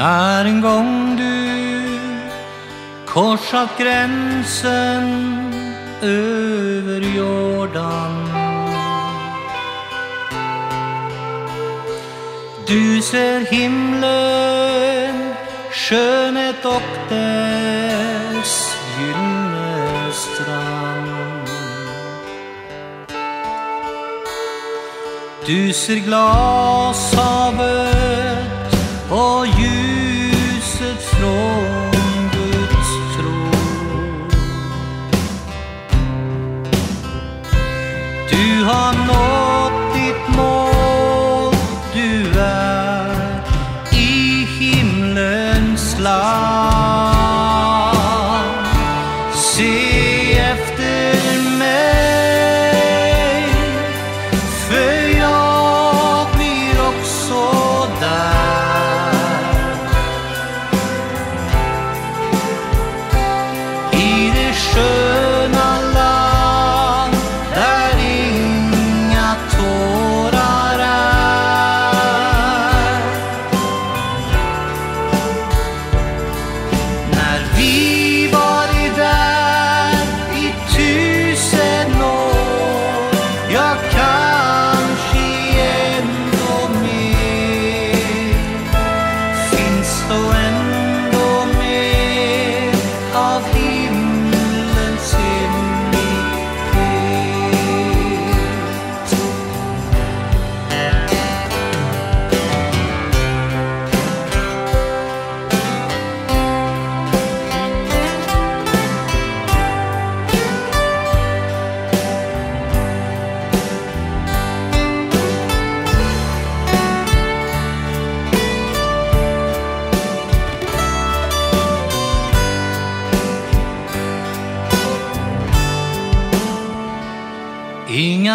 När en gång du korsat gränsen över Jordan. Du ser himlen, skönhet och dess gyllene strand. Du ser glashavet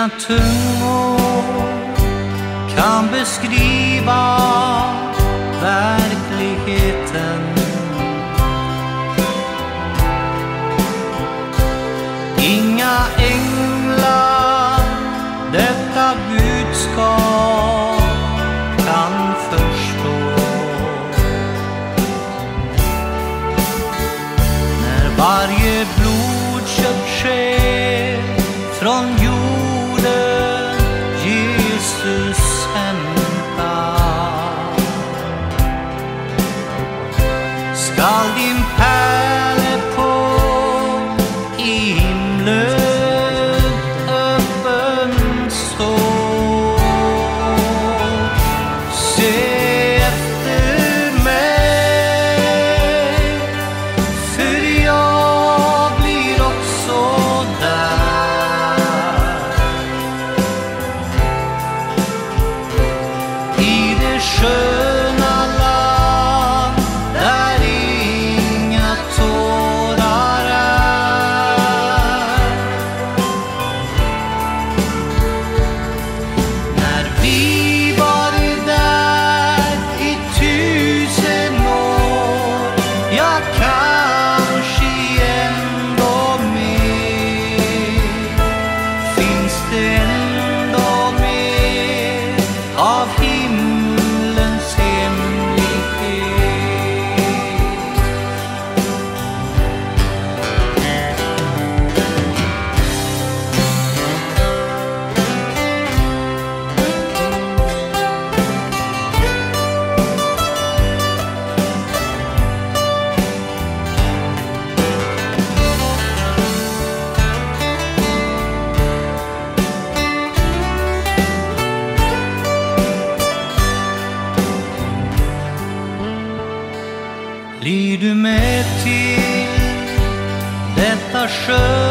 tungor kan beskriva of 身